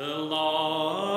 The law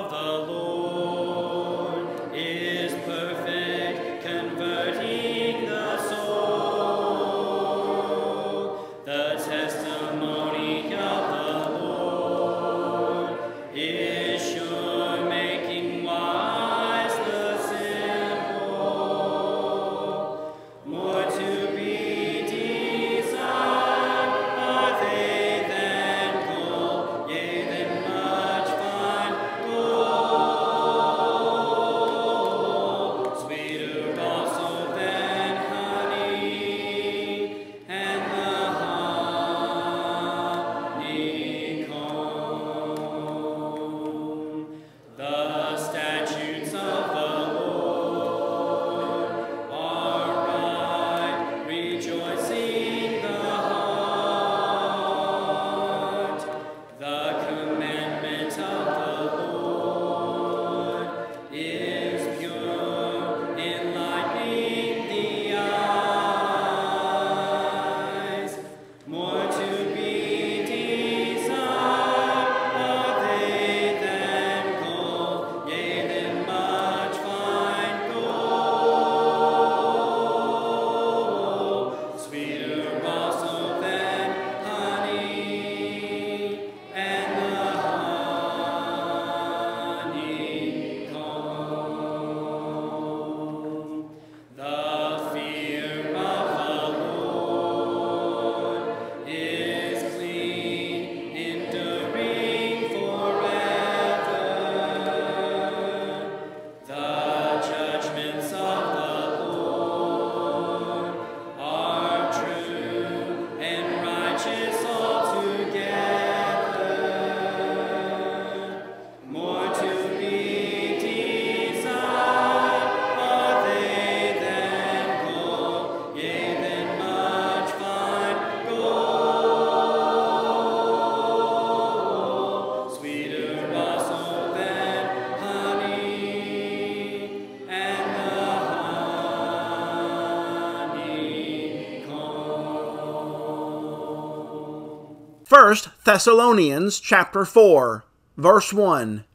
First Thessalonians chapter 4, verse 1.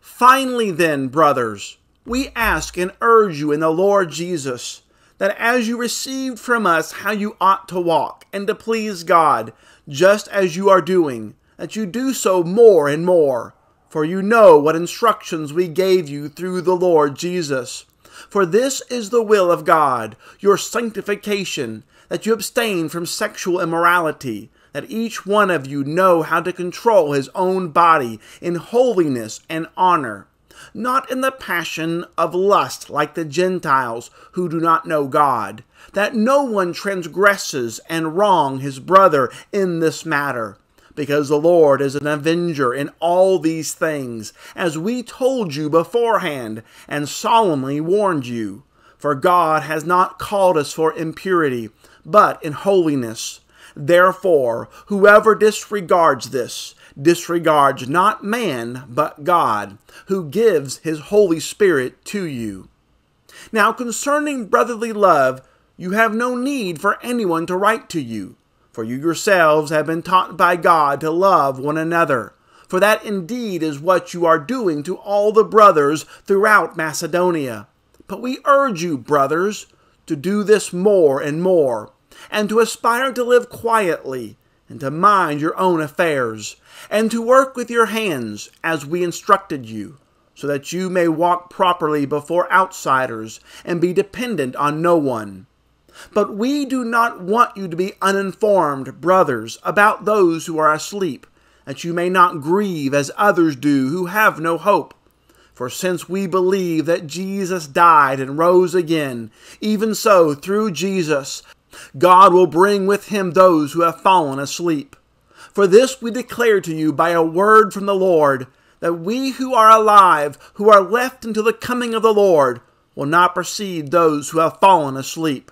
Finally then, brothers, we ask and urge you in the Lord Jesus that as you received from us how you ought to walk and to please God, just as you are doing, that you do so more and more. For you know what instructions we gave you through the Lord Jesus. For this is the will of God, your sanctification, that you abstain from sexual immorality, that each one of you know how to control his own body in holiness and honor, not in the passion of lust like the Gentiles who do not know God, that no one transgresses and wrong his brother in this matter because the Lord is an avenger in all these things, as we told you beforehand and solemnly warned you. For God has not called us for impurity, but in holiness. Therefore, whoever disregards this, disregards not man, but God, who gives his Holy Spirit to you. Now, concerning brotherly love, you have no need for anyone to write to you, for you yourselves have been taught by God to love one another. For that indeed is what you are doing to all the brothers throughout Macedonia. But we urge you, brothers, to do this more and more, and to aspire to live quietly, and to mind your own affairs, and to work with your hands as we instructed you, so that you may walk properly before outsiders and be dependent on no one. But we do not want you to be uninformed, brothers, about those who are asleep, that you may not grieve as others do who have no hope. For since we believe that Jesus died and rose again, even so, through Jesus, God will bring with him those who have fallen asleep. For this we declare to you by a word from the Lord, that we who are alive, who are left until the coming of the Lord, will not precede those who have fallen asleep.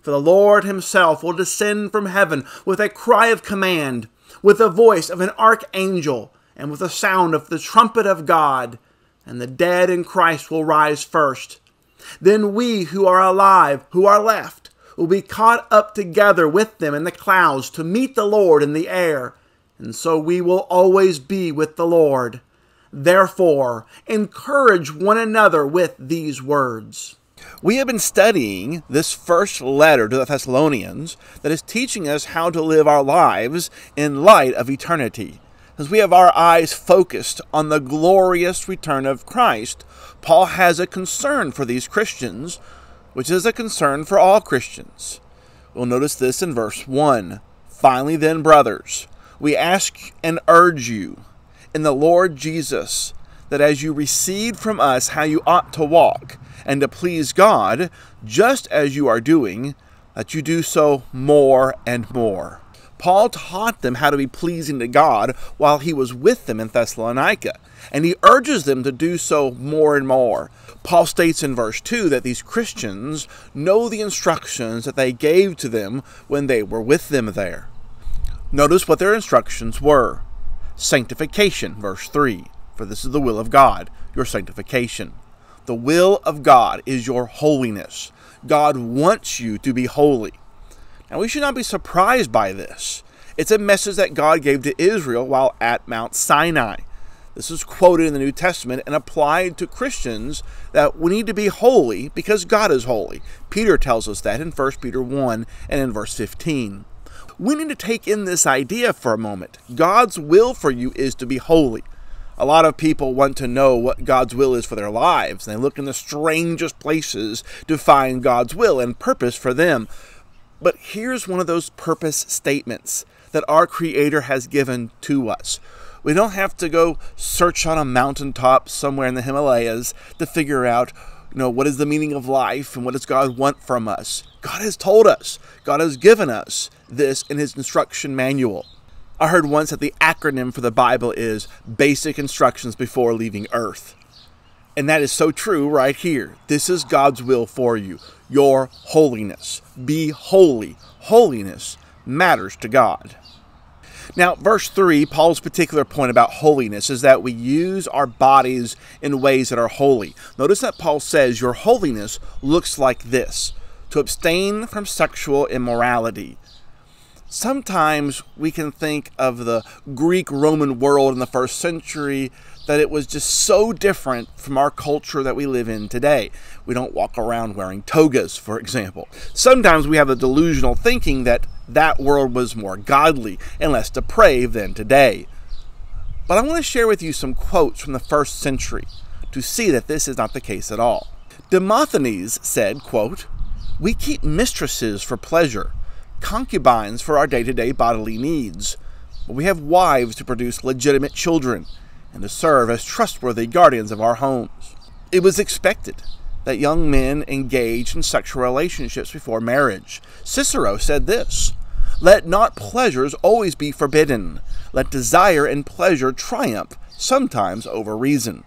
For the Lord himself will descend from heaven with a cry of command, with the voice of an archangel, and with the sound of the trumpet of God, and the dead in Christ will rise first. Then we who are alive, who are left, will be caught up together with them in the clouds to meet the Lord in the air, and so we will always be with the Lord. Therefore, encourage one another with these words. We have been studying this first letter to the Thessalonians that is teaching us how to live our lives in light of eternity. As we have our eyes focused on the glorious return of Christ, Paul has a concern for these Christians, which is a concern for all Christians. We'll notice this in verse 1. Finally, then, brothers, we ask and urge you in the Lord Jesus that as you receive from us how you ought to walk and to please God, just as you are doing, that you do so more and more. Paul taught them how to be pleasing to God while he was with them in Thessalonica, and he urges them to do so more and more. Paul states in verse 2 that these Christians know the instructions that they gave to them when they were with them there. Notice what their instructions were sanctification, verse 3. For this is the will of God, your sanctification. The will of God is your holiness. God wants you to be holy. Now, we should not be surprised by this. It's a message that God gave to Israel while at Mount Sinai. This is quoted in the New Testament and applied to Christians that we need to be holy because God is holy. Peter tells us that in 1 Peter 1 and in verse 15 we need to take in this idea for a moment. God's will for you is to be holy. A lot of people want to know what God's will is for their lives, and they look in the strangest places to find God's will and purpose for them. But here's one of those purpose statements that our Creator has given to us. We don't have to go search on a mountaintop somewhere in the Himalayas to figure out, you know, what is the meaning of life and what does God want from us. God has told us. God has given us this in his instruction manual. I heard once that the acronym for the Bible is Basic Instructions Before Leaving Earth. And that is so true right here. This is God's will for you your holiness. Be holy. Holiness matters to God. Now, verse 3, Paul's particular point about holiness is that we use our bodies in ways that are holy. Notice that Paul says your holiness looks like this to abstain from sexual immorality sometimes we can think of the Greek Roman world in the first century that it was just so different from our culture that we live in today. We don't walk around wearing togas, for example. Sometimes we have the delusional thinking that that world was more godly and less depraved than today. But I want to share with you some quotes from the first century to see that this is not the case at all. Demosthenes said, quote, We keep mistresses for pleasure concubines for our day to day bodily needs, but we have wives to produce legitimate children and to serve as trustworthy guardians of our homes. It was expected that young men engage in sexual relationships before marriage. Cicero said this Let not pleasures always be forbidden, let desire and pleasure triumph sometimes over reason.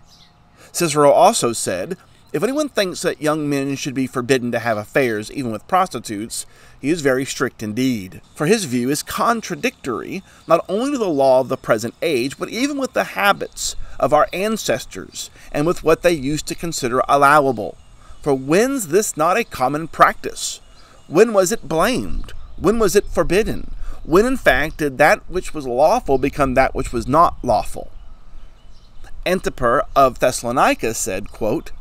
Cicero also said, If anyone thinks that young men should be forbidden to have affairs even with prostitutes, he is very strict indeed, for his view is contradictory not only to the law of the present age, but even with the habits of our ancestors and with what they used to consider allowable. For when's this not a common practice? When was it blamed? When was it forbidden? When in fact did that which was lawful become that which was not lawful? Antipater of Thessalonica said, quote,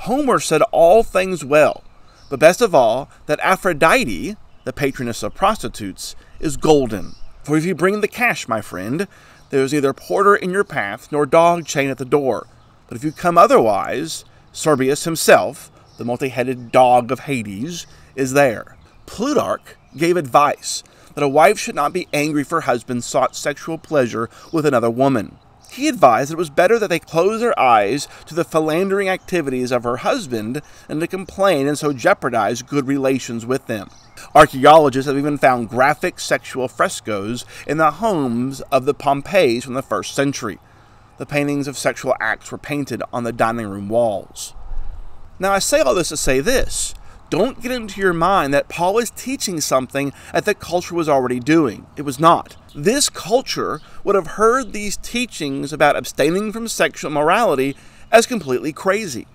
Homer said all things well, but best of all, that Aphrodite, the patroness of prostitutes, is golden. For if you bring the cash, my friend, there is neither porter in your path nor dog chain at the door. But if you come otherwise, Cerberus himself, the multi headed dog of Hades, is there. Plutarch gave advice that a wife should not be angry if her husband sought sexual pleasure with another woman. He advised that it was better that they close their eyes to the philandering activities of her husband than to complain and so jeopardize good relations with them. Archaeologists have even found graphic sexual frescoes in the homes of the Pompeys from the first century. The paintings of sexual acts were painted on the dining room walls. Now, I say all this to say this don't get into your mind that Paul is teaching something that the culture was already doing. It was not. This culture would have heard these teachings about abstaining from sexual morality as completely crazy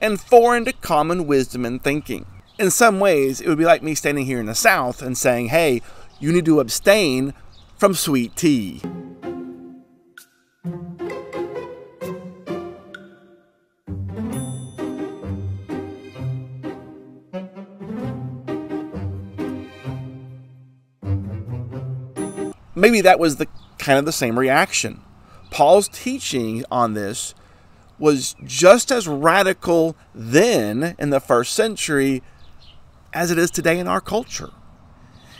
and foreign to common wisdom and thinking in some ways, it would be like me standing here in the South and saying, hey, you need to abstain from sweet tea. Maybe that was the kind of the same reaction. Paul's teaching on this was just as radical then in the first century as it is today in our culture.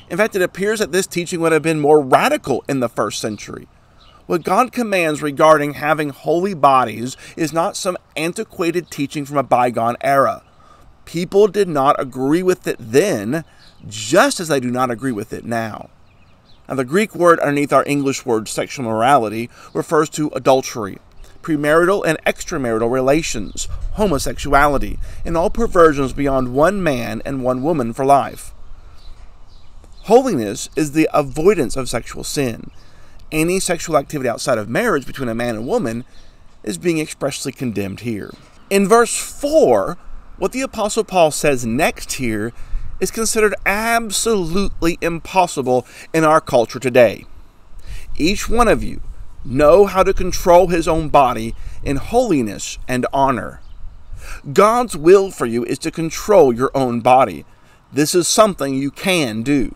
In fact, it appears that this teaching would have been more radical in the first century. What God commands regarding having holy bodies is not some antiquated teaching from a bygone era. People did not agree with it then, just as they do not agree with it now. Now, the Greek word underneath our English word sexual morality refers to adultery, premarital and extramarital relations, homosexuality, and all perversions beyond one man and one woman for life. Holiness is the avoidance of sexual sin. Any sexual activity outside of marriage between a man and woman is being expressly condemned here. In verse 4, what the Apostle Paul says next here is considered absolutely impossible in our culture today. Each one of you know how to control his own body in holiness and honor. God's will for you is to control your own body. This is something you can do.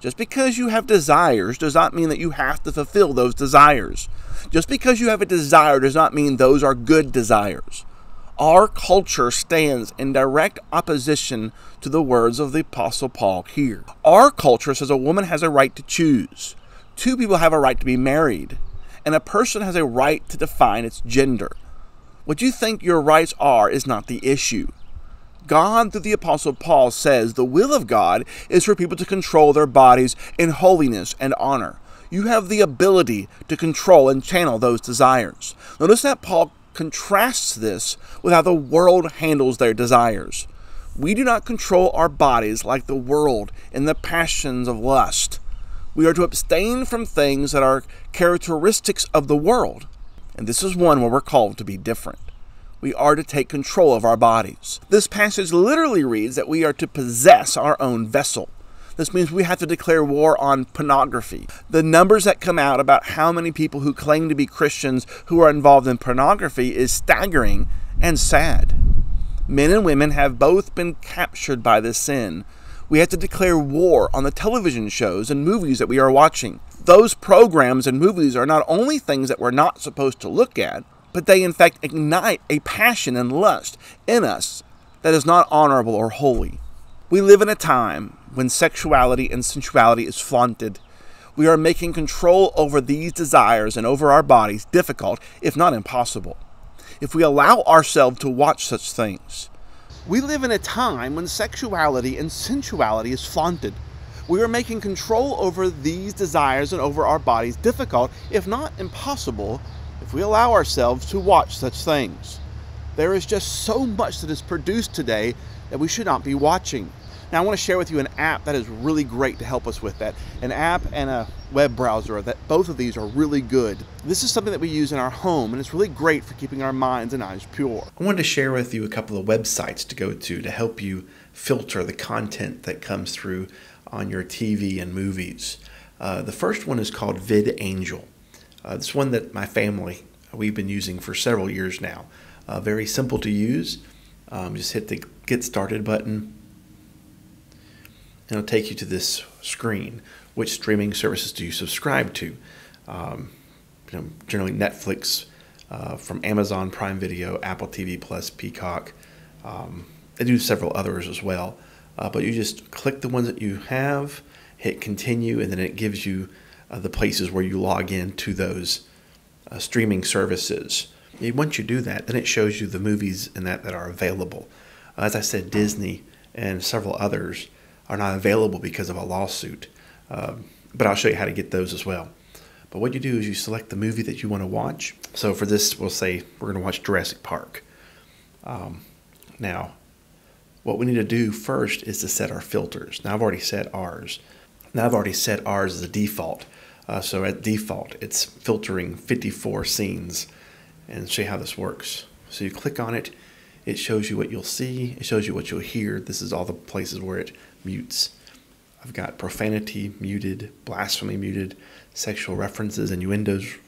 Just because you have desires does not mean that you have to fulfill those desires. Just because you have a desire does not mean those are good desires. Our culture stands in direct opposition to the words of the Apostle Paul here. Our culture says a woman has a right to choose, two people have a right to be married, and a person has a right to define its gender. What you think your rights are is not the issue. God, through the Apostle Paul, says the will of God is for people to control their bodies in holiness and honor. You have the ability to control and channel those desires. Notice that Paul contrasts this with how the world handles their desires. We do not control our bodies like the world in the passions of lust. We are to abstain from things that are characteristics of the world. And this is one where we're called to be different. We are to take control of our bodies. This passage literally reads that we are to possess our own vessel. This means we have to declare war on pornography. The numbers that come out about how many people who claim to be Christians who are involved in pornography is staggering and sad. Men and women have both been captured by this sin. We have to declare war on the television shows and movies that we are watching. Those programs and movies are not only things that we're not supposed to look at, but they in fact ignite a passion and lust in us that is not honorable or holy. We live in a time when sexuality and sensuality is flaunted. We are making control over these desires and over our bodies difficult, if not impossible, if we allow ourselves to watch such things. We live in a time when sexuality and sensuality is flaunted. We are making control over these desires and over our bodies difficult, if not impossible, if we allow ourselves to watch such things. There is just so much that is produced today that we should not be watching. Now, I want to share with you an app that is really great to help us with that. An app and a web browser that both of these are really good. This is something that we use in our home, and it's really great for keeping our minds and eyes pure. I wanted to share with you a couple of websites to go to to help you filter the content that comes through on your TV and movies. Uh, the first one is called VidAngel. Uh, it's one that my family we've been using for several years now. Uh, very simple to use. Um, just hit the Get Started button and it'll take you to this screen. Which streaming services do you subscribe to? Um, you know, generally Netflix, uh, from Amazon Prime Video, Apple TV Plus, Peacock. Um, they do several others as well. Uh, but you just click the ones that you have, hit continue, and then it gives you uh, the places where you log in to those uh, streaming services. Once you do that, then it shows you the movies and that that are available. as I said, Disney and several others are not available because of a lawsuit. Um, but I'll show you how to get those as well. But what you do is you select the movie that you want to watch. So for this, we'll say we're going to watch Jurassic Park. Um, now, what we need to do first is to set our filters. Now I've already set ours. Now I've already set ours as a default. Uh, so at default, it's filtering 54 scenes and show you how this works. So you click on it, it shows you what you'll see, it shows you what you'll hear. This is all the places where it mutes. I've got profanity muted, blasphemy muted, sexual references, innuendos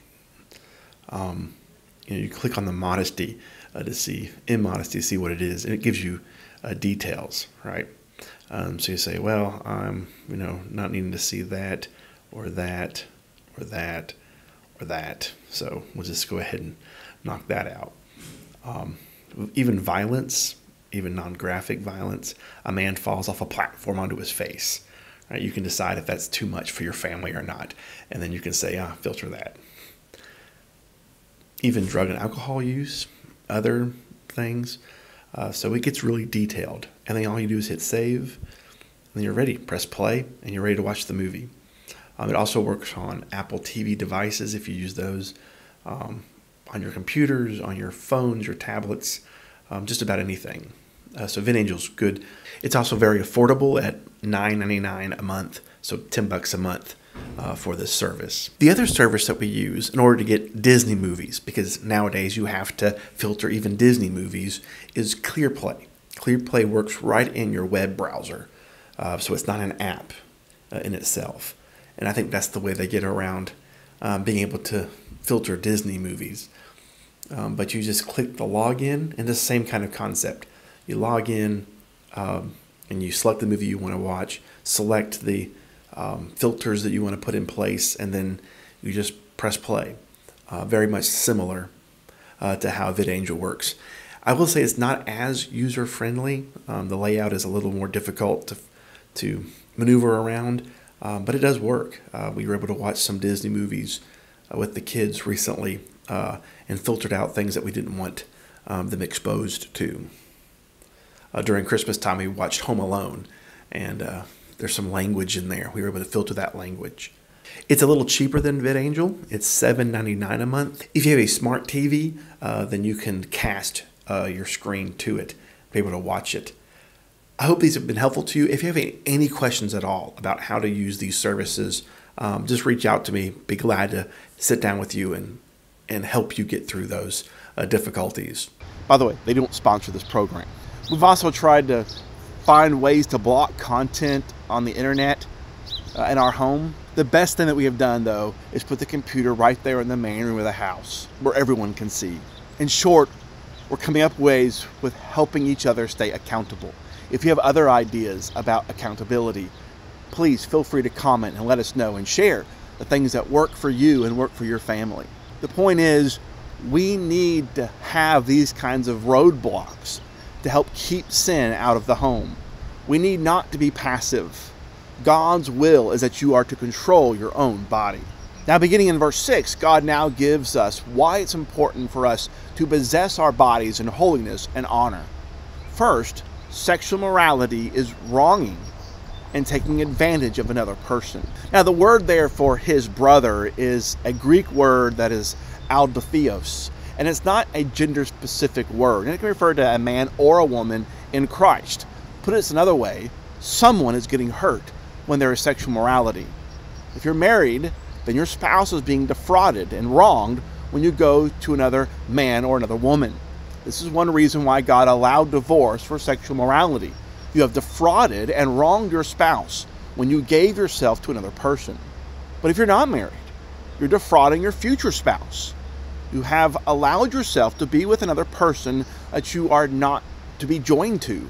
Um, you know, you click on the modesty uh, to see immodesty, to see what it is, and it gives you uh, details, right? Um, so you say, well, I'm you know not needing to see that or that or that or that. So we'll just go ahead and knock that out. Um, even violence, even non-graphic violence, a man falls off a platform onto his face. Right? You can decide if that's too much for your family or not, and then you can say, ah, filter that. Even drug and alcohol use, other things. Uh, so it gets really detailed, and then all you do is hit save, and then you're ready. Press play, and you're ready to watch the movie. Um, it also works on Apple TV devices if you use those, um, on your computers, on your phones, your tablets, um, just about anything. Uh, so VidAngel's good. It's also very affordable at $9.99 a month, so 10 bucks a month uh, for this service. The other service that we use in order to get Disney movies, because nowadays you have to filter even Disney movies, is ClearPlay. ClearPlay works right in your web browser, uh, so it's not an app uh, in itself. And I think that's the way they get around um, being able to filter Disney movies. Um, but you just click the login, and the same kind of concept. You log in, um, and you select the movie you want to watch, select the um, filters that you want to put in place, and then you just press play. Uh, very much similar uh, to how VidAngel works. I will say it's not as user friendly. Um, the layout is a little more difficult to, to maneuver around, um, but it does work. Uh, we were able to watch some Disney movies uh, with the kids recently uh, and filtered out things that we didn't want um, them exposed to. Uh, during Christmas time, we watched Home Alone, and uh, there's some language in there. We were able to filter that language. It's a little cheaper than VidAngel. It's $7.99 a month. If you have a smart TV, uh, then you can cast your screen to it, be able to watch it I hope these have been helpful to you. If you have any, any questions at all about how to use these services, um, just reach out to me. Be glad to sit down with you and and help you get through those uh, difficulties. By the way, they don't sponsor this program. We've also tried to find ways to block content on the internet uh, in our home. The best thing that we have done, though, is put the computer right there in the main room of the house where everyone can see. In short, we're coming up ways with helping each other stay accountable. If you have other ideas about accountability, please feel free to comment and let us know and share the things that work for you and work for your family. The point is, we need to have these kinds of roadblocks to help keep sin out of the home. We need not to be passive. God's will is that you are to control your own body. Now, beginning in verse 6, God now gives us why it's important for us to possess our bodies in holiness and honor. First, sexual morality is wronging and taking advantage of another person. Now, the word there for his brother is a Greek word that is aldotheos, and it's not a gender specific word. And it can refer to a man or a woman in Christ. Put it another way, someone is getting hurt when there is sexual morality. If you're married, then your spouse is being defrauded and wronged when you go to another man or another woman. This is one reason why God allowed divorce for sexual morality. You have defrauded and wronged your spouse when you gave yourself to another person. But if you're not married, you're defrauding your future spouse. You have allowed yourself to be with another person that you are not to be joined to.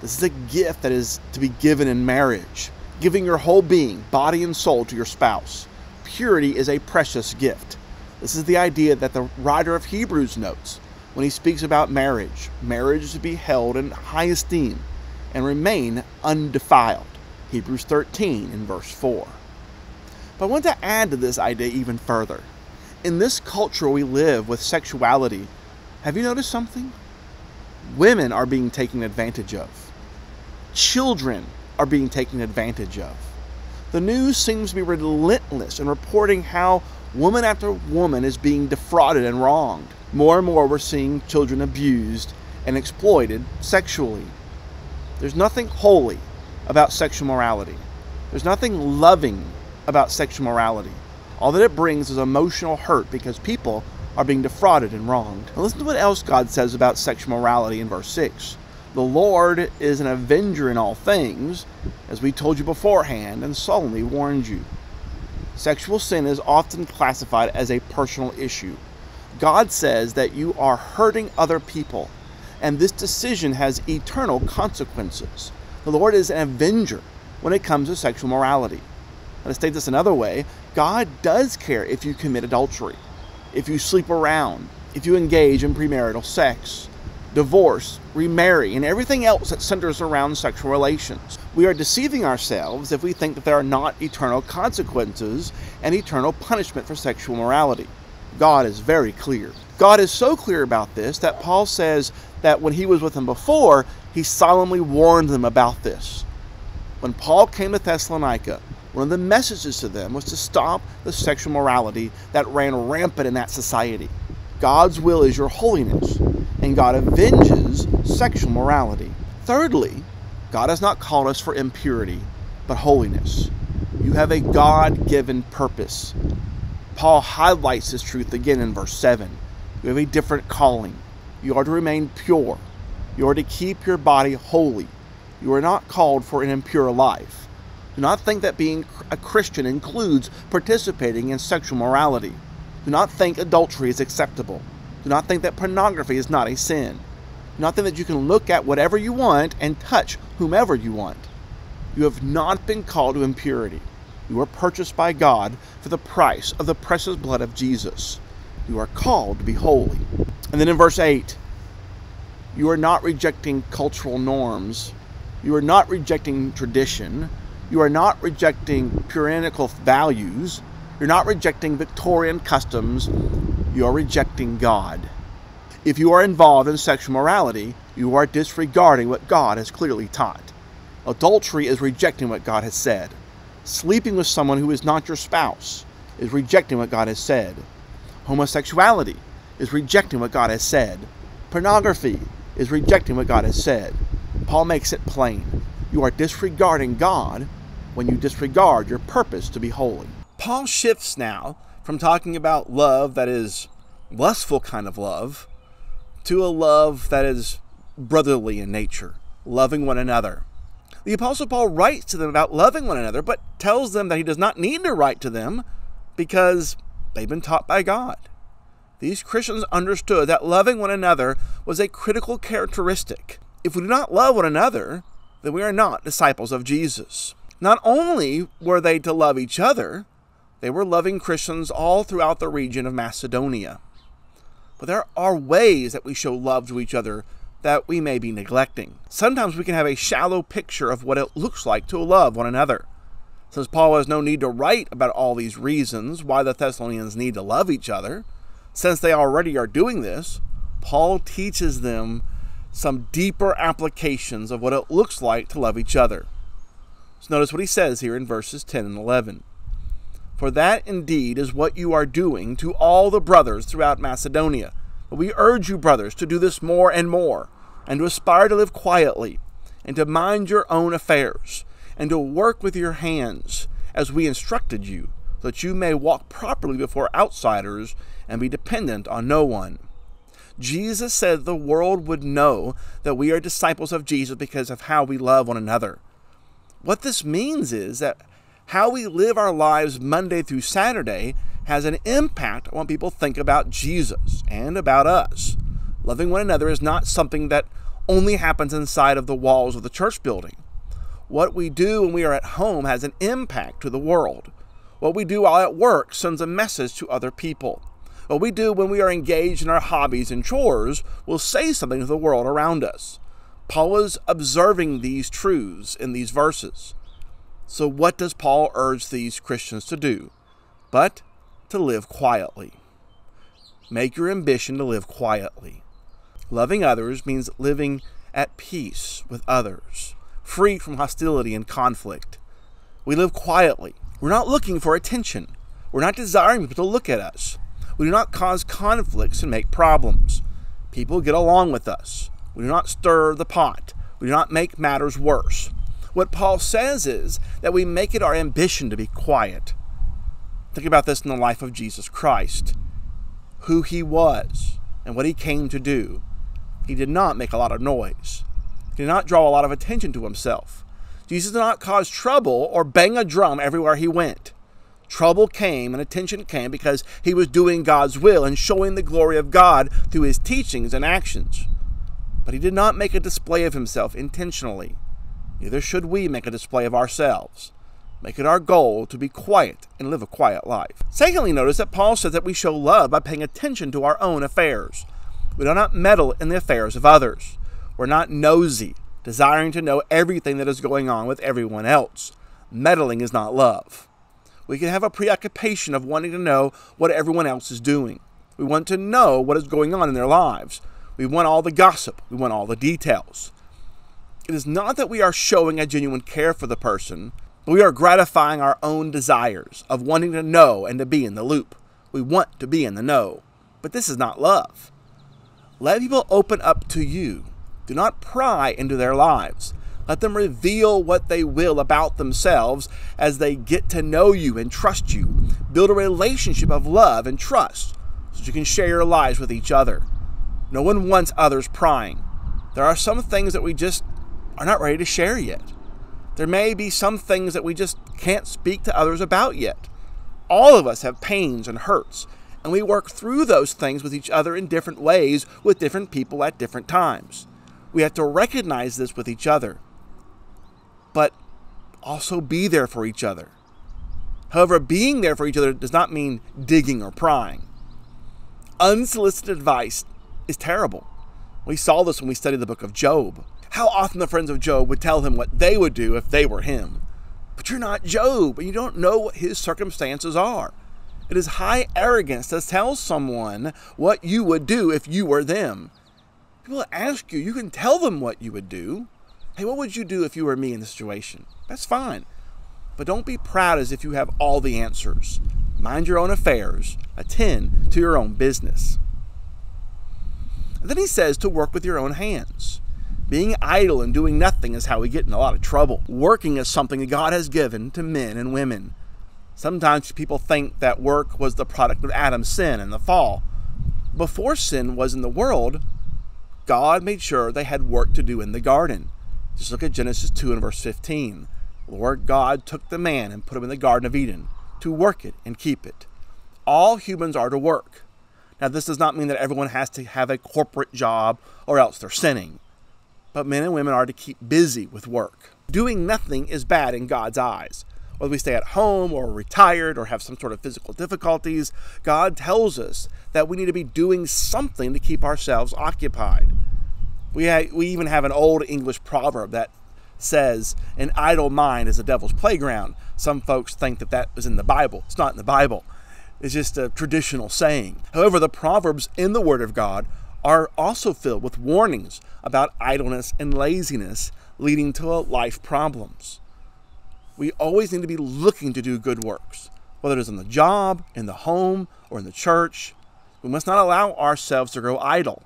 This is a gift that is to be given in marriage, giving your whole being, body and soul, to your spouse. Purity is a precious gift. This is the idea that the writer of Hebrews notes when he speaks about marriage. Marriage is to be held in high esteem and remain undefiled. Hebrews 13 in verse 4. But I want to add to this idea even further. In this culture we live with sexuality, have you noticed something? Women are being taken advantage of. Children are being taken advantage of. The news seems to be relentless in reporting how woman after woman is being defrauded and wronged. More and more, we're seeing children abused and exploited sexually. There's nothing holy about sexual morality, there's nothing loving about sexual morality. All that it brings is emotional hurt because people are being defrauded and wronged. Now listen to what else God says about sexual morality in verse 6. The Lord is an avenger in all things, as we told you beforehand and solemnly warned you. Sexual sin is often classified as a personal issue God says that you are hurting other people, and this decision has eternal consequences. The Lord is an avenger when it comes to sexual morality. Let's state this another way God does care if you commit adultery, if you sleep around, if you engage in premarital sex, divorce, remarry, and everything else that centers around sexual relations. We are deceiving ourselves if we think that there are not eternal consequences and eternal punishment for sexual morality. God is very clear. God is so clear about this that Paul says that when he was with them before, he solemnly warned them about this. When Paul came to Thessalonica, one of the messages to them was to stop the sexual morality that ran rampant in that society. God's will is your holiness, and God avenges sexual morality. Thirdly, God has not called us for impurity, but holiness. You have a God given purpose. Paul highlights this truth again in verse 7. You have a different calling. You are to remain pure. You are to keep your body holy. You are not called for an impure life. Do not think that being a Christian includes participating in sexual morality. Do not think adultery is acceptable. Do not think that pornography is not a sin. Do not think that you can look at whatever you want and touch whomever you want. You have not been called to impurity. You are purchased by God for the price of the precious blood of Jesus. You are called to be holy. And then in verse 8, you are not rejecting cultural norms. You are not rejecting tradition. You are not rejecting puritanical values. You're not rejecting Victorian customs. You are rejecting God. If you are involved in sexual morality, you are disregarding what God has clearly taught. Adultery is rejecting what God has said. Sleeping with someone who is not your spouse is rejecting what God has said. Homosexuality is rejecting what God has said. Pornography is rejecting what God has said. Paul makes it plain. You are disregarding God when you disregard your purpose to be holy. Paul shifts now from talking about love that is lustful kind of love to a love that is brotherly in nature, loving one another. The Apostle Paul writes to them about loving one another, but tells them that he does not need to write to them because they've been taught by God. These Christians understood that loving one another was a critical characteristic. If we do not love one another, then we are not disciples of Jesus. Not only were they to love each other, they were loving Christians all throughout the region of Macedonia. But there are ways that we show love to each other that we may be neglecting. Sometimes we can have a shallow picture of what it looks like to love one another. Since Paul has no need to write about all these reasons why the Thessalonians need to love each other, since they already are doing this, Paul teaches them some deeper applications of what it looks like to love each other. So notice what he says here in verses 10 and 11. For that indeed is what you are doing to all the brothers throughout Macedonia. But we urge you, brothers, to do this more and more, and to aspire to live quietly, and to mind your own affairs, and to work with your hands, as we instructed you, that you may walk properly before outsiders and be dependent on no one. Jesus said the world would know that we are disciples of Jesus because of how we love one another. What this means is that how we live our lives Monday through Saturday has an impact on what people think about Jesus and about us. Loving one another is not something that only happens inside of the walls of the church building. What we do when we are at home has an impact to the world. What we do while at work sends a message to other people. What we do when we are engaged in our hobbies and chores will say something to the world around us. Paul is observing these truths in these verses. So, what does Paul urge these Christians to do? But to live quietly. Make your ambition to live quietly. Loving others means living at peace with others, free from hostility and conflict. We live quietly. We're not looking for attention. We're not desiring people to look at us. We do not cause conflicts and make problems. People get along with us. We do not stir the pot. We do not make matters worse. What Paul says is that we make it our ambition to be quiet. Think about this in the life of Jesus Christ who he was and what he came to do. He did not make a lot of noise, did not draw a lot of attention to himself. Jesus did not cause trouble or bang a drum everywhere he went. Trouble came and attention came because he was doing God's will and showing the glory of God through his teachings and actions. But he did not make a display of himself intentionally. Neither should we make a display of ourselves. Make it our goal to be quiet and live a quiet life. Secondly, notice that Paul says that we show love by paying attention to our own affairs. We do not meddle in the affairs of others. We're not nosy, desiring to know everything that is going on with everyone else. Meddling is not love. We can have a preoccupation of wanting to know what everyone else is doing. We want to know what is going on in their lives. We want all the gossip. We want all the details. It is not that we are showing a genuine care for the person, but we are gratifying our own desires of wanting to know and to be in the loop. We want to be in the know. But this is not love. Let people open up to you. Do not pry into their lives. Let them reveal what they will about themselves as they get to know you and trust you. Build a relationship of love and trust so that you can share your lives with each other. No one wants others prying. There are some things that we just are not ready to share yet. There may be some things that we just can't speak to others about yet. All of us have pains and hurts, and we work through those things with each other in different ways with different people at different times. We have to recognize this with each other, but also be there for each other. However, being there for each other does not mean digging or prying. Unsolicited advice is terrible. We saw this when we studied the book of Job. How often the friends of Job would tell him what they would do if they were him. But you're not Job, and you don't know what his circumstances are. It is high arrogance to tell someone what you would do if you were them. People ask you, you can tell them what you would do. Hey, what would you do if you were me in this situation? That's fine. But don't be proud as if you have all the answers. Mind your own affairs, attend to your own business. And then he says to work with your own hands. Being idle and doing nothing is how we get in a lot of trouble. Working is something that God has given to men and women. Sometimes people think that work was the product of Adam's sin and the fall. Before sin was in the world, God made sure they had work to do in the garden. Just look at Genesis 2 and verse 15. Lord God took the man and put him in the Garden of Eden to work it and keep it. All humans are to work. Now, this does not mean that everyone has to have a corporate job or else they're sinning. But men and women are to keep busy with work. Doing nothing is bad in God's eyes. Whether we stay at home or retired or have some sort of physical difficulties, God tells us that we need to be doing something to keep ourselves occupied. We, ha- we even have an old English proverb that says, An idle mind is a devil's playground. Some folks think that that is in the Bible. It's not in the Bible. It's just a traditional saying. However, the Proverbs in the Word of God are also filled with warnings about idleness and laziness leading to life problems. We always need to be looking to do good works, whether it is in the job, in the home, or in the church. We must not allow ourselves to grow idle.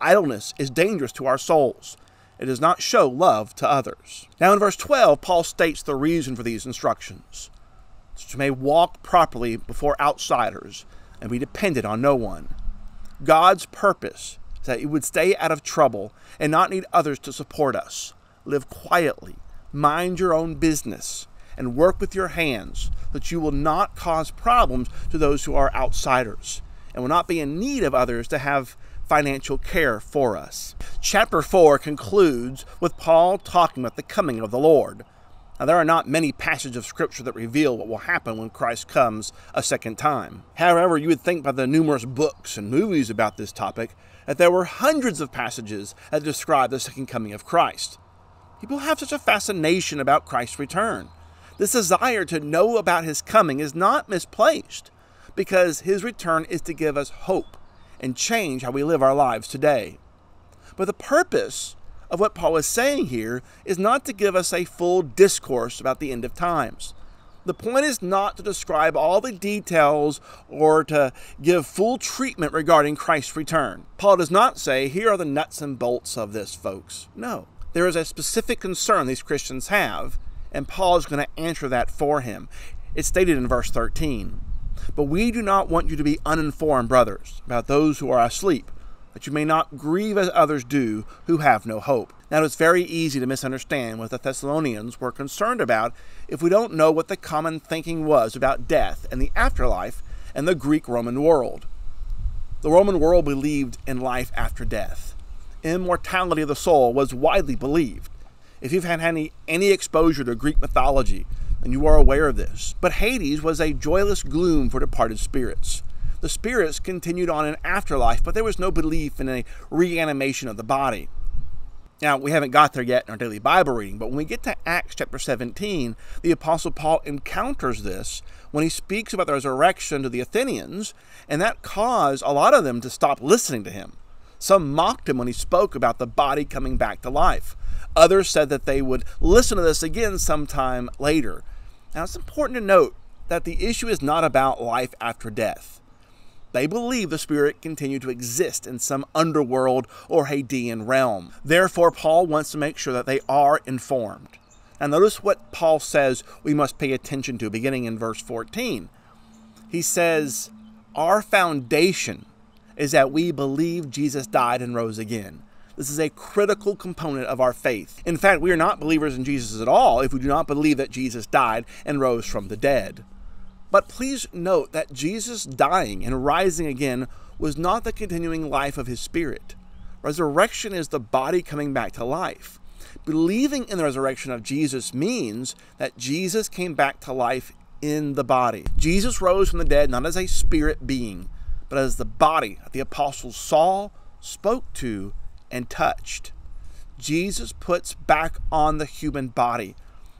Idleness is dangerous to our souls. It does not show love to others. Now, in verse 12, Paul states the reason for these instructions that you may walk properly before outsiders and be dependent on no one. God's purpose is that you would stay out of trouble and not need others to support us. Live quietly, mind your own business, and work with your hands that you will not cause problems to those who are outsiders and will not be in need of others to have financial care for us. Chapter 4 concludes with Paul talking about the coming of the Lord. Now, there are not many passages of Scripture that reveal what will happen when Christ comes a second time. However, you would think by the numerous books and movies about this topic that there were hundreds of passages that describe the second coming of Christ. People have such a fascination about Christ's return. This desire to know about his coming is not misplaced because his return is to give us hope and change how we live our lives today. But the purpose of what Paul is saying here is not to give us a full discourse about the end of times. The point is not to describe all the details or to give full treatment regarding Christ's return. Paul does not say, here are the nuts and bolts of this, folks. No. There is a specific concern these Christians have, and Paul is going to answer that for him. It's stated in verse 13. But we do not want you to be uninformed, brothers, about those who are asleep, that you may not grieve as others do who have no hope. Now, it's very easy to misunderstand what the Thessalonians were concerned about if we don't know what the common thinking was about death and the afterlife in the Greek Roman world. The Roman world believed in life after death. Immortality of the soul was widely believed. If you've had any, any exposure to Greek mythology, then you are aware of this. But Hades was a joyless gloom for departed spirits. The spirits continued on in afterlife, but there was no belief in a reanimation of the body. Now, we haven't got there yet in our daily Bible reading, but when we get to Acts chapter 17, the Apostle Paul encounters this when he speaks about the resurrection to the Athenians, and that caused a lot of them to stop listening to him. Some mocked him when he spoke about the body coming back to life. Others said that they would listen to this again sometime later. Now, it's important to note that the issue is not about life after death. They believe the spirit continued to exist in some underworld or Hadean realm. Therefore, Paul wants to make sure that they are informed. Now, notice what Paul says we must pay attention to, beginning in verse 14. He says, Our foundation is that we believe Jesus died and rose again. This is a critical component of our faith. In fact, we are not believers in Jesus at all if we do not believe that Jesus died and rose from the dead. But please note that Jesus dying and rising again was not the continuing life of his spirit. Resurrection is the body coming back to life. Believing in the resurrection of Jesus means that Jesus came back to life in the body. Jesus rose from the dead not as a spirit being, but as the body that the apostles saw, spoke to, and touched. Jesus puts back on the human body,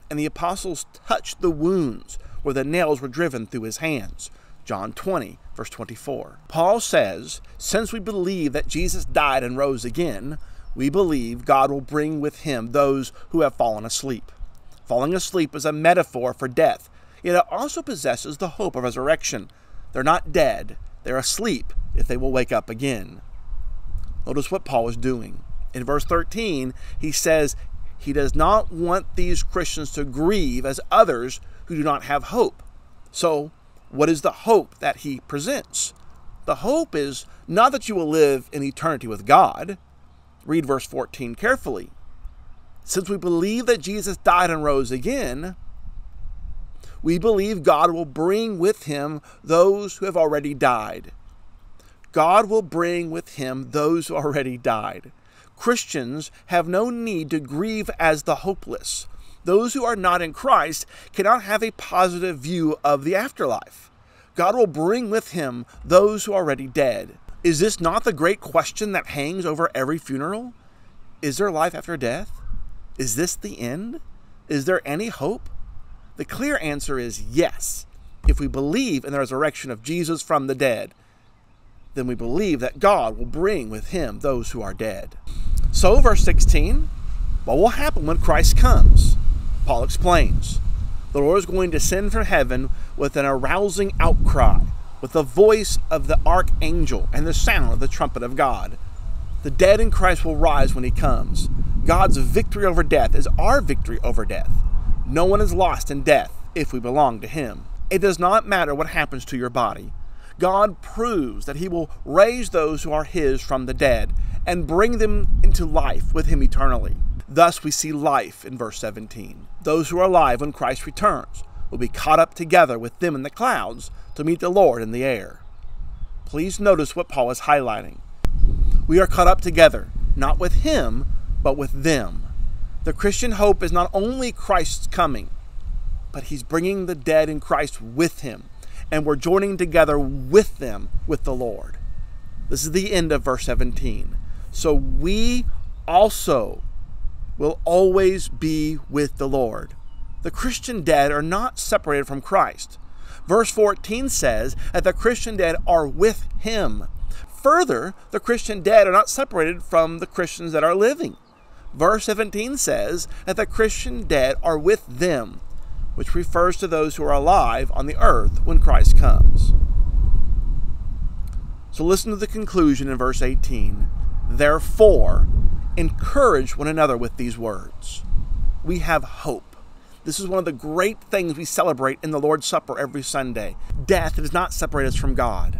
and the apostles touched the wounds where the nails were driven through his hands. John 20, verse 24. Paul says, Since we believe that Jesus died and rose again, we believe God will bring with him those who have fallen asleep. Falling asleep is a metaphor for death, yet it also possesses the hope of resurrection. They're not dead, they're asleep if they will wake up again. Notice what Paul is doing. In verse 13, he says he does not want these Christians to grieve as others who do not have hope. So, what is the hope that he presents? The hope is not that you will live in eternity with God. Read verse 14 carefully. Since we believe that Jesus died and rose again, we believe God will bring with him those who have already died. God will bring with him those who already died. Christians have no need to grieve as the hopeless. Those who are not in Christ cannot have a positive view of the afterlife. God will bring with him those who are already dead. Is this not the great question that hangs over every funeral? Is there life after death? Is this the end? Is there any hope? The clear answer is yes. If we believe in the resurrection of Jesus from the dead, then we believe that God will bring with him those who are dead. So, verse 16, what will happen when Christ comes? Paul explains. The Lord is going to send from heaven with an arousing outcry, with the voice of the archangel and the sound of the trumpet of God. The dead in Christ will rise when he comes. God's victory over death is our victory over death. No one is lost in death if we belong to him. It does not matter what happens to your body. God proves that he will raise those who are his from the dead and bring them into life with him eternally. Thus we see life in verse 17. Those who are alive when Christ returns will be caught up together with them in the clouds to meet the Lord in the air. Please notice what Paul is highlighting. We are caught up together, not with him, but with them. The Christian hope is not only Christ's coming, but he's bringing the dead in Christ with him and we're joining together with them with the Lord. This is the end of verse 17. So we also will always be with the Lord. The Christian dead are not separated from Christ. Verse 14 says that the Christian dead are with him. Further, the Christian dead are not separated from the Christians that are living. Verse 17 says that the Christian dead are with them which refers to those who are alive on the earth when Christ comes. So listen to the conclusion in verse 18. Therefore, encourage one another with these words. We have hope. This is one of the great things we celebrate in the Lord's Supper every Sunday. Death does not separate us from God.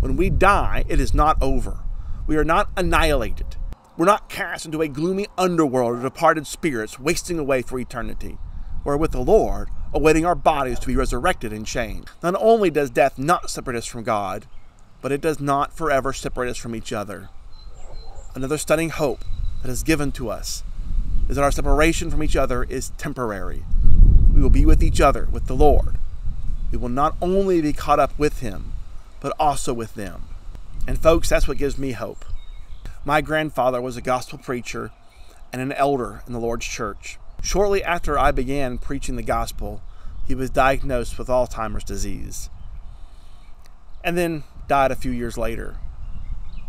When we die, it is not over. We are not annihilated. We're not cast into a gloomy underworld of departed spirits wasting away for eternity. We're with the Lord, awaiting our bodies to be resurrected and changed. Not only does death not separate us from God, but it does not forever separate us from each other. Another stunning hope that is given to us is that our separation from each other is temporary. We will be with each other, with the Lord. We will not only be caught up with Him, but also with them. And, folks, that's what gives me hope. My grandfather was a gospel preacher and an elder in the Lord's church. Shortly after I began preaching the gospel, he was diagnosed with Alzheimer's disease and then died a few years later.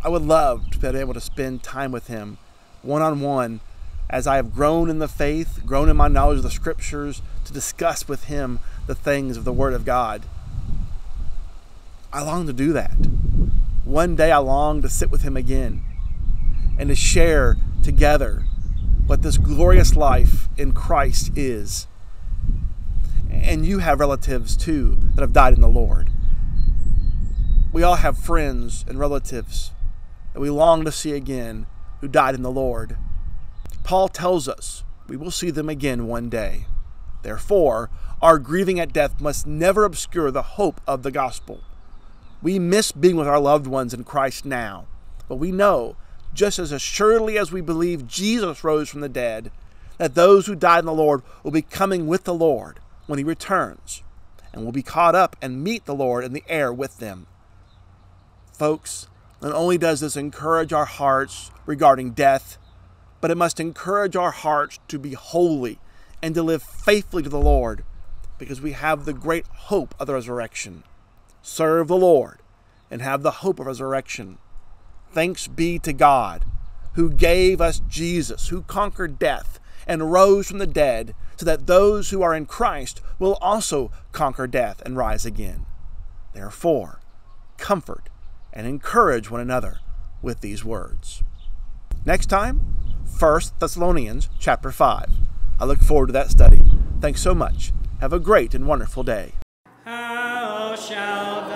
I would love to be able to spend time with him one on one as I have grown in the faith, grown in my knowledge of the scriptures, to discuss with him the things of the Word of God. I long to do that. One day I long to sit with him again and to share together what this glorious life in Christ is. And you have relatives too that have died in the Lord. We all have friends and relatives that we long to see again who died in the Lord. Paul tells us we will see them again one day. Therefore, our grieving at death must never obscure the hope of the gospel. We miss being with our loved ones in Christ now, but we know, just as assuredly as we believe Jesus rose from the dead, that those who died in the Lord will be coming with the Lord when he returns, and will be caught up and meet the Lord in the air with them. Folks, not only does this encourage our hearts regarding death, but it must encourage our hearts to be holy and to live faithfully to the Lord because we have the great hope of the resurrection. Serve the Lord and have the hope of resurrection. Thanks be to God who gave us Jesus, who conquered death and rose from the dead, so that those who are in Christ will also conquer death and rise again. Therefore, comfort and encourage one another with these words. Next time, 1 Thessalonians chapter 5. I look forward to that study. Thanks so much. Have a great and wonderful day. How shall